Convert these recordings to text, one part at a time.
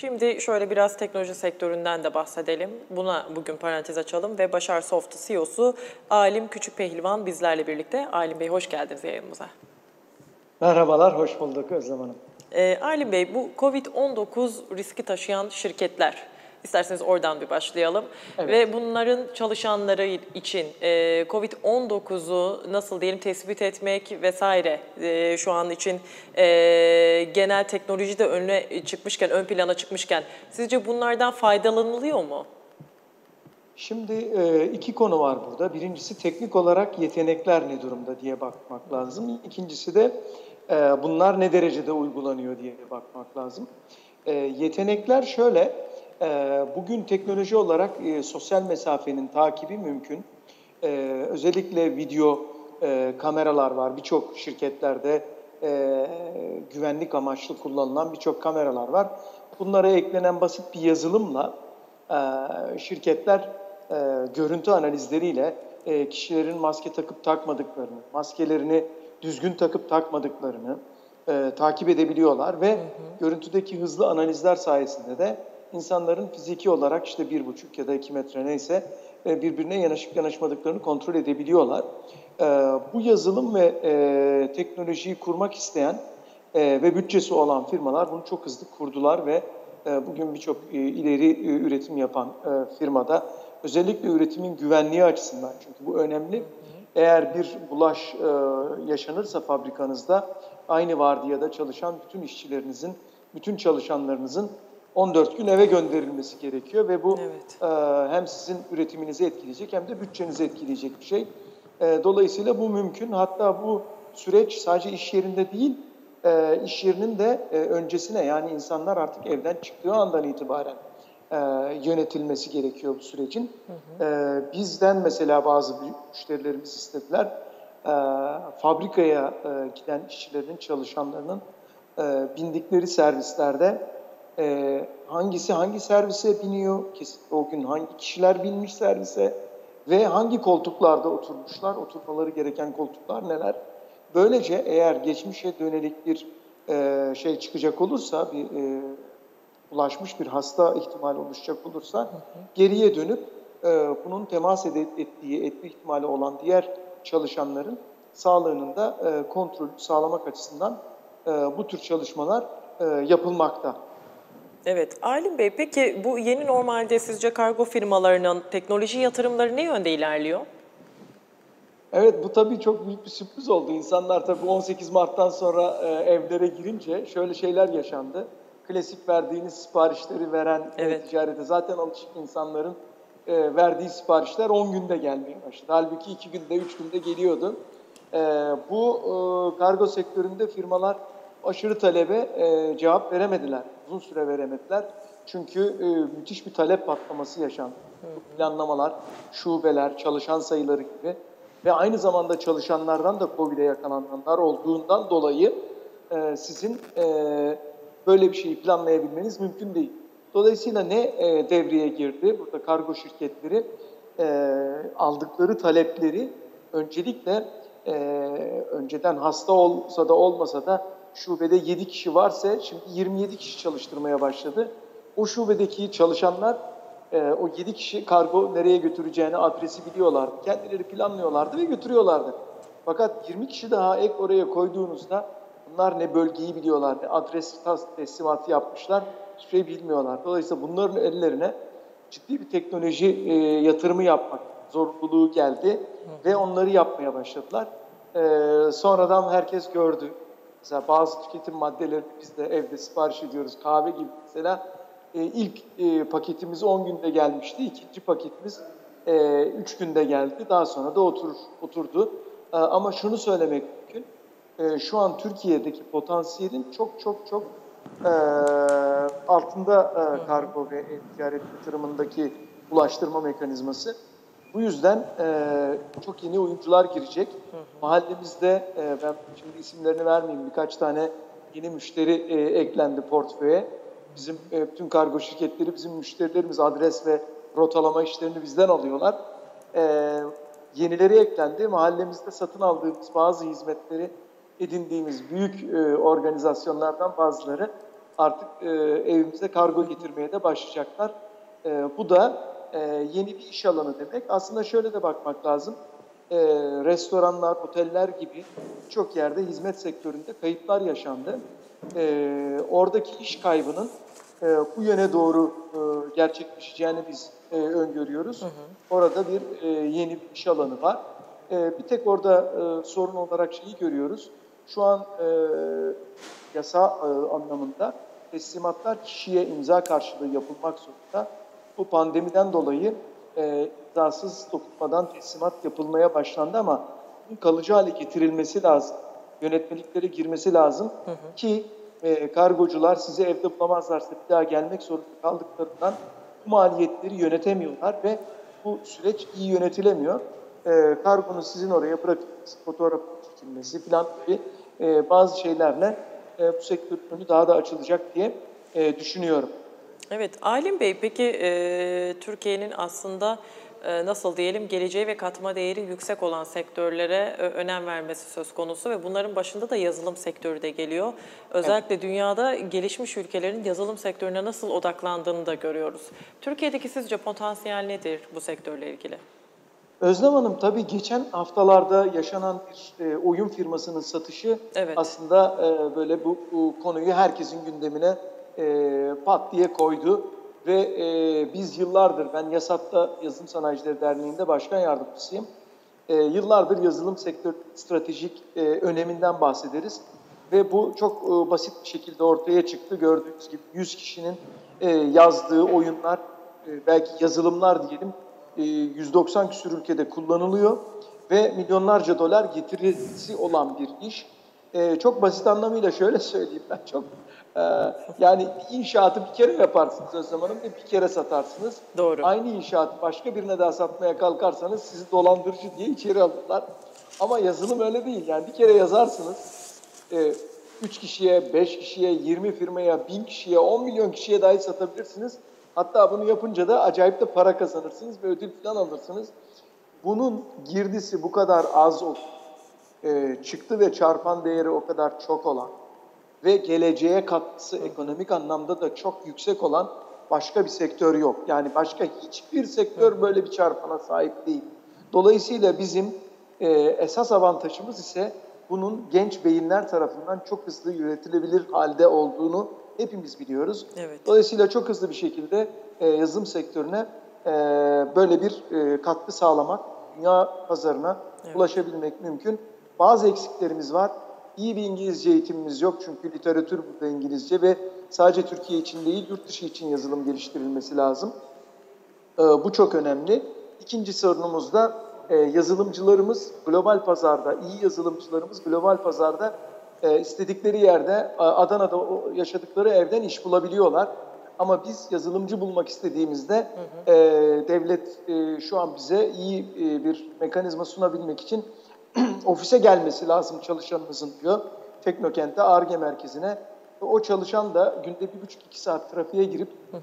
Şimdi şöyle biraz teknoloji sektöründen de bahsedelim. Buna bugün parantez açalım ve Başar Soft CEO'su Alim Küçük Pehlivan bizlerle birlikte. Alim Bey hoş geldiniz yayınımıza. Merhabalar, hoş bulduk Özlem Hanım. Ee, Alim Bey, bu COVID-19 riski taşıyan şirketler, isterseniz oradan bir başlayalım. Evet. Ve bunların çalışanları için e, COVID-19'u nasıl diyelim tespit etmek vesaire e, şu an için e, genel teknoloji de önüne çıkmışken, ön plana çıkmışken sizce bunlardan faydalanılıyor mu? Şimdi iki konu var burada. Birincisi teknik olarak yetenekler ne durumda diye bakmak lazım. İkincisi de bunlar ne derecede uygulanıyor diye bakmak lazım. Yetenekler şöyle, bugün teknoloji olarak sosyal mesafenin takibi mümkün. Özellikle video kameralar var. Birçok şirketlerde güvenlik amaçlı kullanılan birçok kameralar var. Bunlara eklenen basit bir yazılımla şirketler e, görüntü analizleriyle e, kişilerin maske takıp takmadıklarını, maskelerini düzgün takıp takmadıklarını e, takip edebiliyorlar ve hı hı. görüntüdeki hızlı analizler sayesinde de insanların fiziki olarak işte bir buçuk ya da iki metre neyse e, birbirine yanaşıp yanaşmadıklarını kontrol edebiliyorlar. E, bu yazılım ve e, teknolojiyi kurmak isteyen ve bütçesi olan firmalar bunu çok hızlı kurdular ve bugün birçok ileri üretim yapan firmada özellikle üretimin güvenliği açısından çünkü bu önemli. Eğer bir bulaş yaşanırsa fabrikanızda aynı vardiyada çalışan bütün işçilerinizin, bütün çalışanlarınızın 14 gün eve gönderilmesi gerekiyor ve bu evet. e, hem sizin üretiminizi etkileyecek hem de bütçenizi etkileyecek bir şey. E, dolayısıyla bu mümkün. Hatta bu süreç sadece iş yerinde değil, e, iş yerinin de e, öncesine yani insanlar artık evden çıktığı andan itibaren e, yönetilmesi gerekiyor bu sürecin. Hı hı. E, bizden mesela bazı müşterilerimiz istediler. E, fabrikaya e, giden işçilerin, çalışanlarının e, bindikleri servislerde e, hangisi hangi servise biniyor, o gün hangi kişiler binmiş servise ve hangi koltuklarda oturmuşlar, oturmaları gereken koltuklar neler. Böylece eğer geçmişe dönelik bir e, şey çıkacak olursa, bir e, ulaşmış bir hasta ihtimali oluşacak olursa geriye dönüp e, bunun temas ettiği, etme ihtimali olan diğer çalışanların sağlığının da e, kontrol sağlamak açısından e, bu tür çalışmalar e, yapılmakta. Evet, Alim Bey peki bu yeni normalde sizce kargo firmalarının teknoloji yatırımları ne yönde ilerliyor? Evet bu tabii çok büyük bir sürpriz oldu. İnsanlar tabii 18 Mart'tan sonra e, evlere girince şöyle şeyler yaşandı klasik verdiğiniz siparişleri veren e, evet. ticarete zaten alışık insanların e, verdiği siparişler 10 günde gelmeye başladı. Halbuki 2 günde, 3 günde geliyordu. E, bu e, kargo sektöründe firmalar aşırı talebe e, cevap veremediler. Uzun süre veremediler. Çünkü e, müthiş bir talep patlaması yaşandı. Planlamalar, şubeler, çalışan sayıları gibi ve aynı zamanda çalışanlardan da COVID'e yakalananlar olduğundan dolayı e, sizin e, böyle bir şeyi planlayabilmeniz mümkün değil. Dolayısıyla ne e, devreye girdi? Burada kargo şirketleri e, aldıkları talepleri öncelikle e, önceden hasta olsa da olmasa da şubede 7 kişi varsa şimdi 27 kişi çalıştırmaya başladı. O şubedeki çalışanlar e, o 7 kişi kargo nereye götüreceğini adresi biliyorlardı. Kendileri planlıyorlardı ve götürüyorlardı. Fakat 20 kişi daha ek oraya koyduğunuzda Bunlar ne bölgeyi biliyorlar, ne adres teslimatı yapmışlar, hiçbir şey bilmiyorlar. Dolayısıyla bunların ellerine ciddi bir teknoloji e, yatırımı yapmak zorunluluğu geldi Hı. ve onları yapmaya başladılar. E, sonradan herkes gördü. Mesela bazı tüketim maddeleri biz de evde sipariş ediyoruz. Kahve gibi mesela e, ilk e, paketimiz 10 günde gelmişti. ikinci paketimiz e, 3 günde geldi. Daha sonra da otur, oturdu. E, ama şunu söylemek mümkün e, şu an Türkiye'deki potansiyelin çok çok çok e, altında e, kargo ve ticaret yatırımındaki ulaştırma mekanizması. Bu yüzden e, çok yeni oyuncular girecek. Mahallemizde, e, ben şimdi isimlerini vermeyeyim, birkaç tane yeni müşteri e, eklendi portföye. Bizim e, bütün kargo şirketleri, bizim müşterilerimiz adres ve rotalama işlerini bizden alıyorlar. E, yenileri eklendi. Mahallemizde satın aldığımız bazı hizmetleri edindiğimiz büyük e, organizasyonlardan bazıları artık e, evimize kargo getirmeye de başlayacaklar. E, bu da e, yeni bir iş alanı demek. Aslında şöyle de bakmak lazım. E, restoranlar, oteller gibi çok yerde hizmet sektöründe kayıplar yaşandı. E, oradaki iş kaybının e, bu yöne doğru e, gerçekleşeceğini biz e, öngörüyoruz. Hı hı. Orada bir e, yeni bir iş alanı var. E, bir tek orada e, sorun olarak şeyi görüyoruz. Şu an e, yasa e, anlamında teslimatlar kişiye imza karşılığı yapılmak zorunda. Bu pandemiden dolayı e, imzasız dokunmadan teslimat yapılmaya başlandı ama kalıcı hale getirilmesi lazım. Yönetmeliklere girmesi lazım hı hı. ki e, kargocular sizi evde bulamazlarsa bir daha gelmek zorunda kaldıklarından bu maliyetleri yönetemiyorlar ve bu süreç iyi yönetilemiyor. E, kargonun sizin oraya bırakılması, fotoğraf çekilmesi falan gibi e, bazı şeylerle e, bu sektörün önü daha da açılacak diye e, düşünüyorum. Evet, Alim Bey peki e, Türkiye'nin aslında e, nasıl diyelim geleceği ve katma değeri yüksek olan sektörlere e, önem vermesi söz konusu ve bunların başında da yazılım sektörü de geliyor. Özellikle evet. dünyada gelişmiş ülkelerin yazılım sektörüne nasıl odaklandığını da görüyoruz. Türkiye'deki sizce potansiyel nedir bu sektörle ilgili? Özlem Hanım tabii geçen haftalarda yaşanan bir e, oyun firmasının satışı evet. aslında e, böyle bu, bu konuyu herkesin gündemine e, pat diye koydu. Ve e, biz yıllardır, ben YASAT'ta Yazılım Sanayicileri Derneği'nde başkan yardımcısıyım. E, yıllardır yazılım sektör stratejik e, öneminden bahsederiz. Ve bu çok e, basit bir şekilde ortaya çıktı. Gördüğünüz gibi 100 kişinin e, yazdığı oyunlar, e, belki yazılımlar diyelim, e, 190 küsur ülkede kullanılıyor. Ve milyonlarca dolar getirisi olan bir iş. E, çok basit anlamıyla şöyle söyleyeyim ben çok ee, yani inşaatı bir kere yaparsınız Özlem Hanım ve bir kere satarsınız. Doğru. Aynı inşaatı başka birine daha satmaya kalkarsanız sizi dolandırıcı diye içeri alırlar. Ama yazılım öyle değil. Yani bir kere yazarsınız. E, 3 kişiye, 5 kişiye, 20 firmaya, 1000 kişiye, 10 milyon kişiye dahi satabilirsiniz. Hatta bunu yapınca da acayip de para kazanırsınız ve ödül falan alırsınız. Bunun girdisi bu kadar az olup e, çıktı ve çarpan değeri o kadar çok olan ve geleceğe katkısı ekonomik anlamda da çok yüksek olan başka bir sektör yok. Yani başka hiçbir sektör böyle bir çarpana sahip değil. Dolayısıyla bizim e, esas avantajımız ise bunun genç beyinler tarafından çok hızlı üretilebilir halde olduğunu hepimiz biliyoruz. Evet. Dolayısıyla çok hızlı bir şekilde e, yazılım sektörüne e, böyle bir e, katkı sağlamak, dünya pazarına evet. ulaşabilmek mümkün. Bazı eksiklerimiz var iyi bir İngilizce eğitimimiz yok çünkü literatür burada İngilizce ve sadece Türkiye için değil yurt dışı için yazılım geliştirilmesi lazım. Ee, bu çok önemli. İkinci sorunumuz da e, yazılımcılarımız global pazarda, iyi yazılımcılarımız global pazarda e, istedikleri yerde Adana'da yaşadıkları evden iş bulabiliyorlar. Ama biz yazılımcı bulmak istediğimizde hı hı. E, devlet e, şu an bize iyi e, bir mekanizma sunabilmek için ofise gelmesi lazım çalışanımızın diyor. Teknokent'te ARGE merkezine. O çalışan da günde bir buçuk iki saat trafiğe girip hı hı.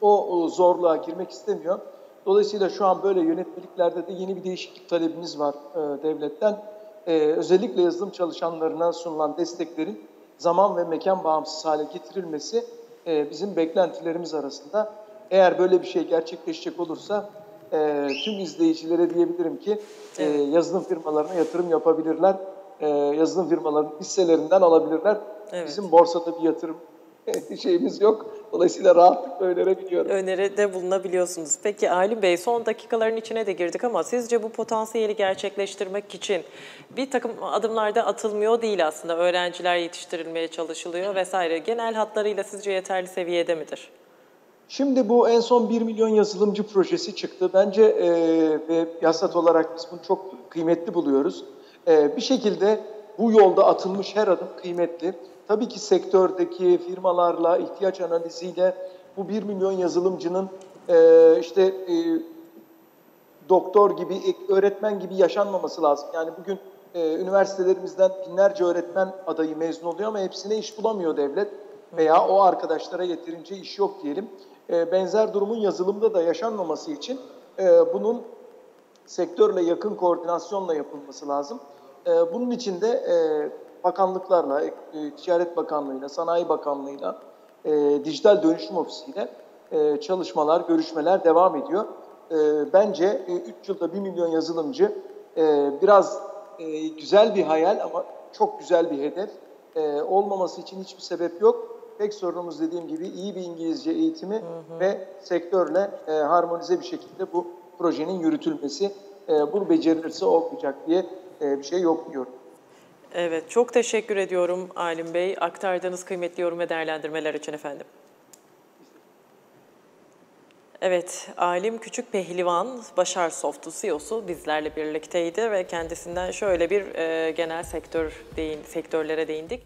O, o zorluğa girmek istemiyor. Dolayısıyla şu an böyle yönetmeliklerde de yeni bir değişiklik talebimiz var e, devletten. E, özellikle yazılım çalışanlarına sunulan desteklerin zaman ve mekan bağımsız hale getirilmesi e, bizim beklentilerimiz arasında. Eğer böyle bir şey gerçekleşecek olursa e, tüm izleyicilere diyebilirim ki e, yazılım firmalarına yatırım yapabilirler. E, yazılım firmalarının hisselerinden alabilirler. Evet. Bizim borsada bir yatırım şeyimiz yok. Dolayısıyla rahatlıkla önerebiliyorum. Öneride bulunabiliyorsunuz. Peki Alim Bey son dakikaların içine de girdik ama sizce bu potansiyeli gerçekleştirmek için bir takım adımlarda atılmıyor değil aslında. Öğrenciler yetiştirilmeye çalışılıyor vesaire. Genel hatlarıyla sizce yeterli seviyede midir? Şimdi bu en son 1 milyon yazılımcı projesi çıktı. Bence e, ve yasat olarak biz bunu çok kıymetli buluyoruz. E, bir şekilde bu yolda atılmış her adım kıymetli. Tabii ki sektördeki firmalarla, ihtiyaç analiziyle bu 1 milyon yazılımcının e, işte e, doktor gibi, öğretmen gibi yaşanmaması lazım. Yani bugün e, üniversitelerimizden binlerce öğretmen adayı mezun oluyor ama hepsine iş bulamıyor devlet veya o arkadaşlara yeterince iş yok diyelim. E, benzer durumun yazılımda da yaşanmaması için e, bunun sektörle yakın koordinasyonla yapılması lazım. Bunun için de bakanlıklarla, Ticaret Bakanlığı'yla, Sanayi Bakanlığı'yla, e, dijital dönüşüm ofisiyle e, çalışmalar, görüşmeler devam ediyor. E, bence 3 yılda 1 milyon yazılımcı e, biraz e, güzel bir hayal ama çok güzel bir hedef. E, olmaması için hiçbir sebep yok. Tek sorunumuz dediğim gibi iyi bir İngilizce eğitimi hı hı. ve sektörle e, harmonize bir şekilde bu projenin yürütülmesi. E, bunu becerilirse olmayacak diye e, bir şey yok diyorum. Evet, çok teşekkür ediyorum Alim Bey. Aktardığınız kıymetli yorum ve değerlendirmeler için efendim. Evet, Alim Küçük Pehlivan, Başar Soft'u CEO'su bizlerle birlikteydi ve kendisinden şöyle bir e, genel sektör değin, sektörlere değindik.